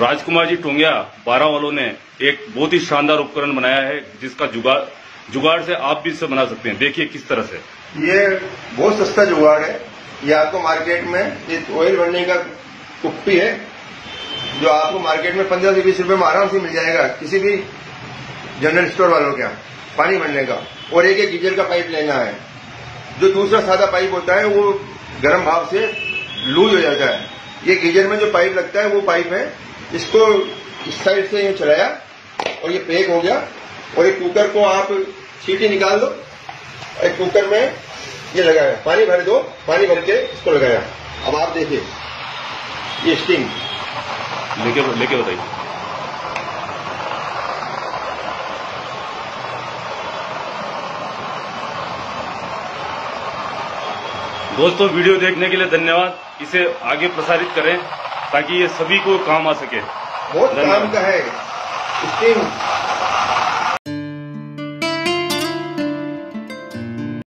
राजकुमार जी टोंगिया, बारह वालों ने एक बहुत ही शानदार उपकरण बनाया है, जिसका जुगाड़ जुगाड़ से आप भी इसे बना सकते हैं। देखिए किस तरह से। ये बहुत सस्ता जुगाड़ है। ये आपको मार्केट में ये ऑयल बनने का कुप्पी है, जो आपको मार्केट में पंद्रह से बीस रुपए में आराम से मिल जाएगा किसी भी जनरल स्टोर वालों के यहाँ, पानी भरने का। और एक एक गीजर का पाइप लेना है। जो दूसरा सादा पाइप होता है, वो गर्म भाव से लूज हो जाता है। ये गीजर में जो पाइप लगता है, वो पाइप है इसको इस साइड से यूँ चलाया और ये पैक हो गया। और एक कुकर को आप सीटी निकाल दो एक कुकर में ये लगाया। पानी भर दो। पानी भर के इसको लगाया। अब आप देखिए, ये स्टीम लेके लेके बताइए। दोस्तों, वीडियो देखने के लिए धन्यवाद। इसे आगे प्रसारित करें। ताकि ये सभी को काम आ सके। बहुत काम का है।